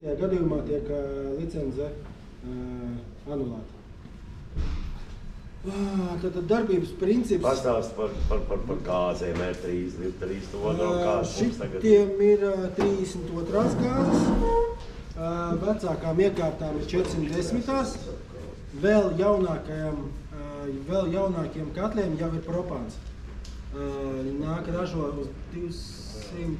Tajā gadījumā tiek licence anulēta. Ah, Tad tad darbības princips. Pastāst par, par, par, par gāzēm, R3, 3, to no Ā, kāds mums tagad. Šitiem ir ā, 32. gāzes, vecākām iekārtām ir 410. Vēl jaunākajam, vēl jaunākiem katliem jau ir propāns. Nāk ražo uz 200,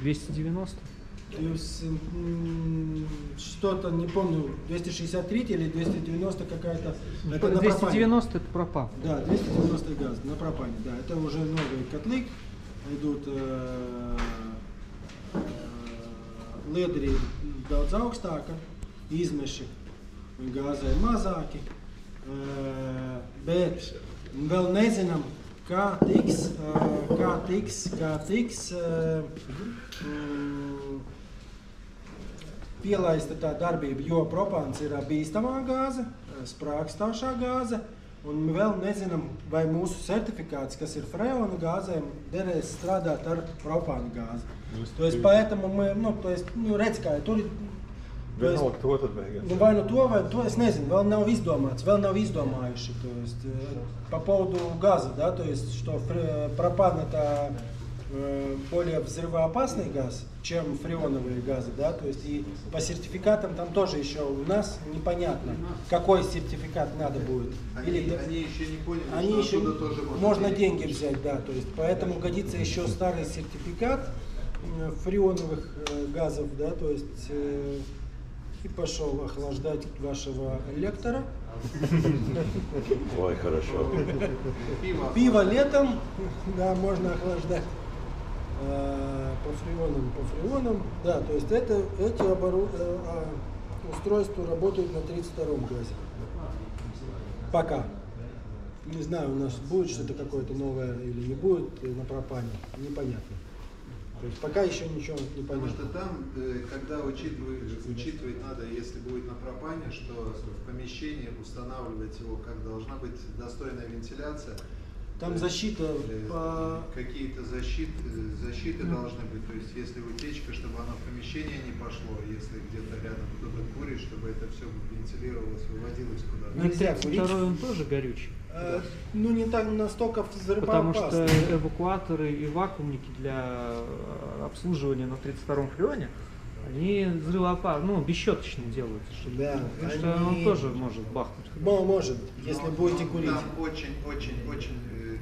290? 200, м, что-то, не помню, 263 или 290 какая-то. Это на пропане. 290 это пропан. Да, 290 газ на пропане, да. Это уже новые котлы идут э, э, liederī daudz augstāka, izmeši gāzē mazāki, eh, bet vēl nezinām, kā tiks, kā tiks, kā tiks eh, mm, pielaista tā darbība, jo propāns ir ā, bīstamā gāze, ā, sprāgstāšā gāze, un vēl nezinām, vai mūsu certifikāts, kas ir freona gāzēm, derēs strādāt ar propānu gāzi. То есть, поэтому мы, ну, то есть, nu, redz, kā ir tur ir. to есть, Vienalga to tad beigās. Nu, vai nu to, vai to, es nezinu, vēl nav izdomāts, vēl nav изdomājuši. То есть, э, по поводу газа, да, то есть, что фре- пропан это э, более взрывоопасный газ, чем фреоновые газы, да, то есть и по сертификатам там тоже еще у нас непонятно, какой сертификат надо будет. Они, Или- они еще не поняли, они что еще тоже можно, можно деньги взять, да, то есть поэтому годится еще старый сертификат э, фреоновых э, газов, да, то есть э, и пошел охлаждать вашего лектора. Ой, хорошо. Пиво летом, да, можно охлаждать. Э, По фреонам, по фреонам, да, то есть это, эти обору- э, а, устройства работают на 32-м газе. Пока. Не знаю, у нас будет что-то какое-то новое или не будет э, на пропане, непонятно. То есть пока еще ничего не Потому понятно. что там, э, когда учитывать, учитывать надо, если будет на пропане, что в помещении устанавливать его, как должна быть достойная вентиляция. Там э, защита э, по... Какие-то защиты, защиты должны быть. То есть если утечка, чтобы она в помещение не пошло, если где-то рядом кто-то курит, чтобы это все вентилировалось, выводилось куда-то. Нельзя курить. Второй он тоже горючий. э, ну не так настолько Потому что взрывоопасный. эвакуаторы и вакуумники для э, обслуживания на 32-м фреоне, они взрывоопасные, ну, бесщеточные делаются. Чтобы, Да, потому что он они- тоже может бахнуть. Мо- Может, если Но- будете но курить. Там очень,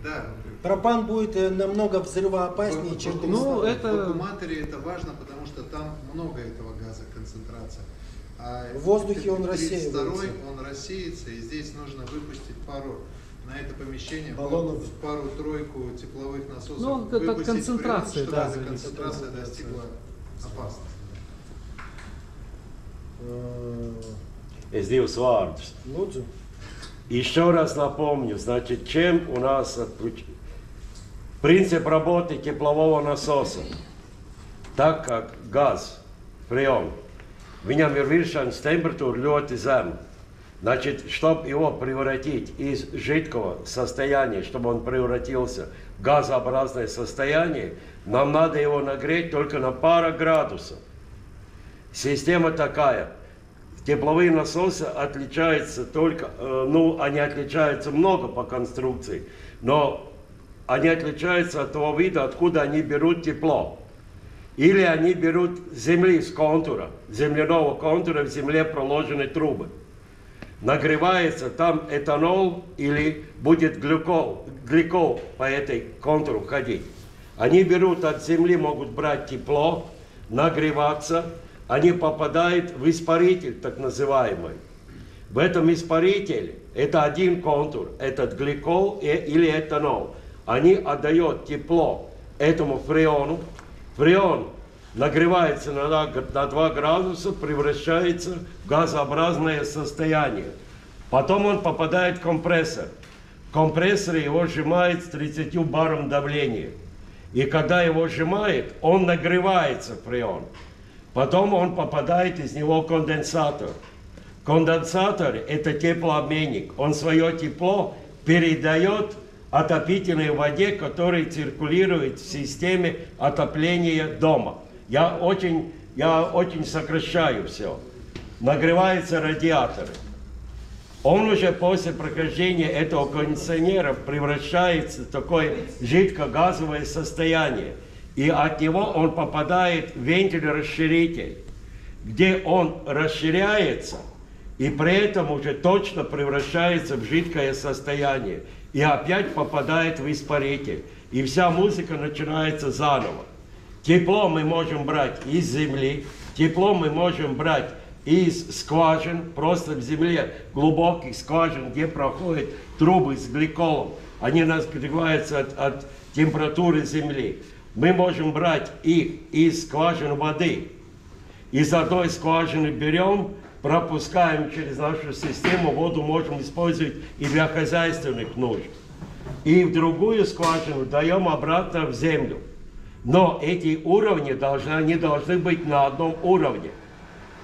да. Пропан будет э, намного взрывоопаснее, в- чем Ну, это- В аккумуляторе это важно, потому что там много этого газа, концентрация. А В воздухе он 32-й рассеивается. он рассеется, и здесь нужно выпустить пару на это помещение Баллонов. пару- пару-тройку тепловых насосов. Ну, выпустить концентрации, фреон, да, чтобы эта зависит. концентрация достигла опасности. Es divus vārdus. Лудзу. Еще раз напомню, значит, чем у нас принцип работы теплового насоса. Так как газ, фреон, viņam ir virsmas температура ļoti zema. Значит, чтобы его превратить из жидкого состояния, чтобы он превратился в газообразное состояние, нам надо его нагреть только на пару градусов. Система такая. Тепловые насосы отличаются только, э, ну, они отличаются много по конструкции, но они отличаются от того вида, откуда они берут тепло. Или они берут земли, с контура, земляного контура в земле проложены трубы. Нагревается там этанол или будет глюкол, гликол по этой контуру ходить. Они берут от земли, могут брать тепло, нагреваться, они попадают в испаритель, так называемый. В этом испарителе это один контур, этот гликол или этанол. Они отдают тепло этому фреону. Фреон нагревается на, на- на 2 градуса, превращается в газообразное состояние. Потом он попадает в компрессор. В компрессоре его сжимает с 30 баром давления. И когда его сжимает, он нагревается, фреон. Потом он попадает из него конденсатор. Конденсатор – это теплообменник. Он свое тепло передает отопительной воде, которая циркулирует в системе отопления дома. Я очень я очень сокращаю все. Нагреваются радиаторы. Он уже после прохождения этого кондиционера превращается в такое жидко-газовое состояние. И от него он попадает в вентиль-расширитель, где он расширяется и при этом уже точно превращается в жидкое состояние. И опять попадает в испаритель. И вся музыка начинается заново. Тепло мы можем брать из земли, тепло мы можем брать из скважин, просто в земле глубоких скважин, где проходят трубы с гликолом. Они нагреваются от, от температуры земли. Мы можем брать их из скважин воды. Из одной скважины берем, пропускаем через нашу систему, воду можем использовать и для хозяйственных нужд. И в другую скважину даем обратно в землю. Но эти уровни должны, они должны быть на одном уровне.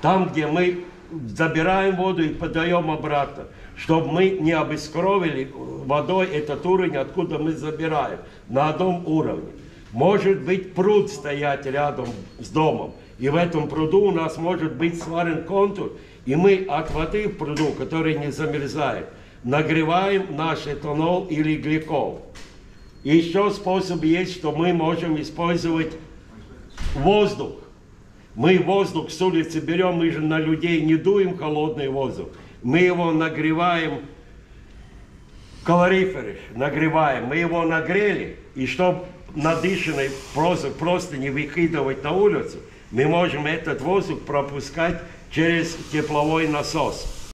Там, где мы забираем воду и подаем обратно, чтобы мы не обескровили водой этот уровень, откуда мы забираем, на одном уровне. Может быть пруд стоять рядом с домом, и в этом пруду у нас может быть сварен контур, и мы от воды в пруду, который не замерзает, нагреваем наш этанол или гликол. Еще способ есть, что мы можем использовать воздух. Мы воздух с улицы берем, мы же на людей не дуем холодный воздух. Мы его нагреваем, калориферы нагреваем. Мы его нагрели, и чтобы надышанный просто, просто не выкидывать на улицу, мы можем этот воздух пропускать через тепловой насос.